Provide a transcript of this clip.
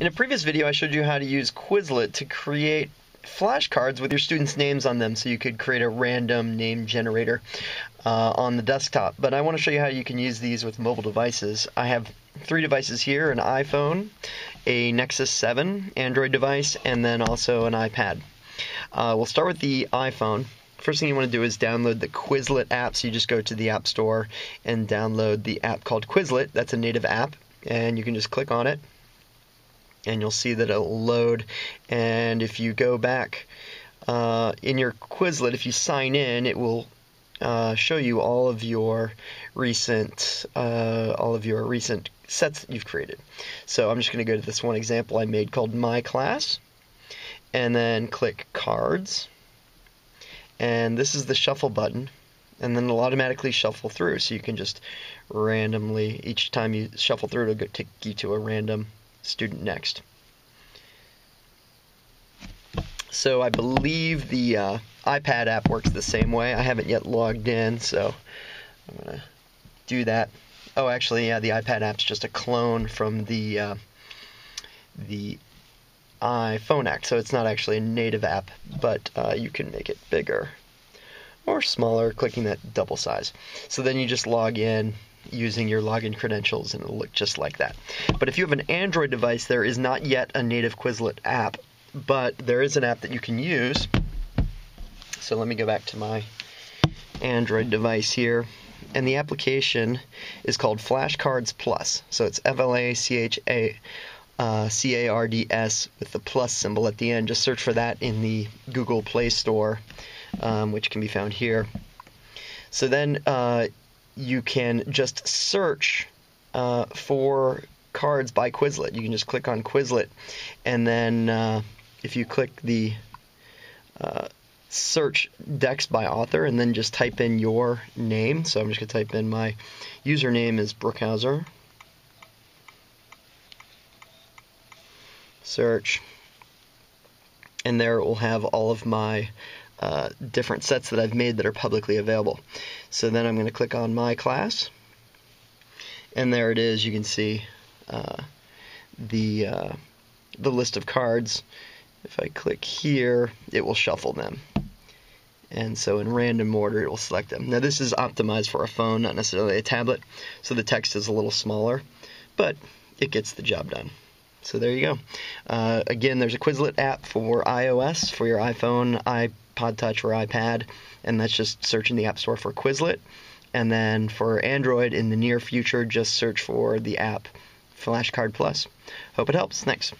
In a previous video, I showed you how to use Quizlet to create flashcards with your students' names on them so you could create a random name generator uh, on the desktop. But I want to show you how you can use these with mobile devices. I have three devices here, an iPhone, a Nexus 7 Android device, and then also an iPad. Uh, we'll start with the iPhone. First thing you want to do is download the Quizlet app. So you just go to the App Store and download the app called Quizlet. That's a native app, and you can just click on it and you'll see that it'll load. And if you go back uh, in your Quizlet, if you sign in, it will uh, show you all of your recent uh, all of your recent sets that you've created. So I'm just going to go to this one example I made called My Class, and then click Cards, and this is the Shuffle button. And then it'll automatically shuffle through, so you can just randomly, each time you shuffle through, it'll take you to a random student next. So I believe the uh, iPad app works the same way. I haven't yet logged in, so I'm going to do that. Oh, actually, yeah, the iPad app's just a clone from the uh, the iPhone app, so it's not actually a native app, but uh, you can make it bigger or smaller, clicking that double size. So then you just log in, using your login credentials and it'll look just like that. But if you have an Android device, there is not yet a native Quizlet app, but there is an app that you can use. So let me go back to my Android device here. And the application is called Flashcards Plus. So it's F L A C H A uh, C A R D S with the plus symbol at the end. Just search for that in the Google Play Store, um, which can be found here. So then uh, you can just search uh, for cards by Quizlet. You can just click on Quizlet, and then uh, if you click the uh, search decks by author, and then just type in your name. So I'm just going to type in my username is Brookhouser. Search, and there it will have all of my uh, different sets that I've made that are publicly available. So then I'm going to click on My Class, and there it is. You can see uh, the uh, the list of cards. If I click here, it will shuffle them. And so in random order, it will select them. Now this is optimized for a phone, not necessarily a tablet, so the text is a little smaller, but it gets the job done. So there you go. Uh, again, there's a Quizlet app for iOS, for your iPhone, iPod Touch, or iPad, and that's just search in the App Store for Quizlet. And then for Android, in the near future, just search for the app Flashcard Plus. Hope it helps. Thanks.